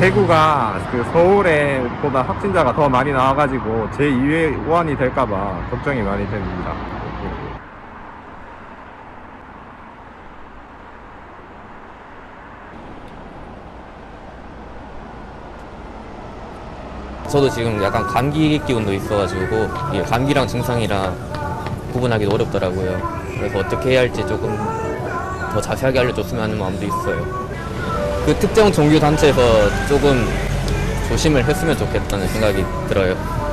대구가 그 서울에 보다 확진자가 더 많이 나와가지고 제2의 우한이 될까봐 걱정이 많이 됩니다. 저도 지금 약간 감기 기운도 있어가지고 이게 감기랑 증상이랑 구분하기도 어렵더라고요. 그래서 어떻게 해야 할지 조금 더 자세하게 알려줬으면 하는 마음도 있어요. 그 특정 종교 단체에서 조금 조심을 했으면 좋겠다는 생각이 들어요.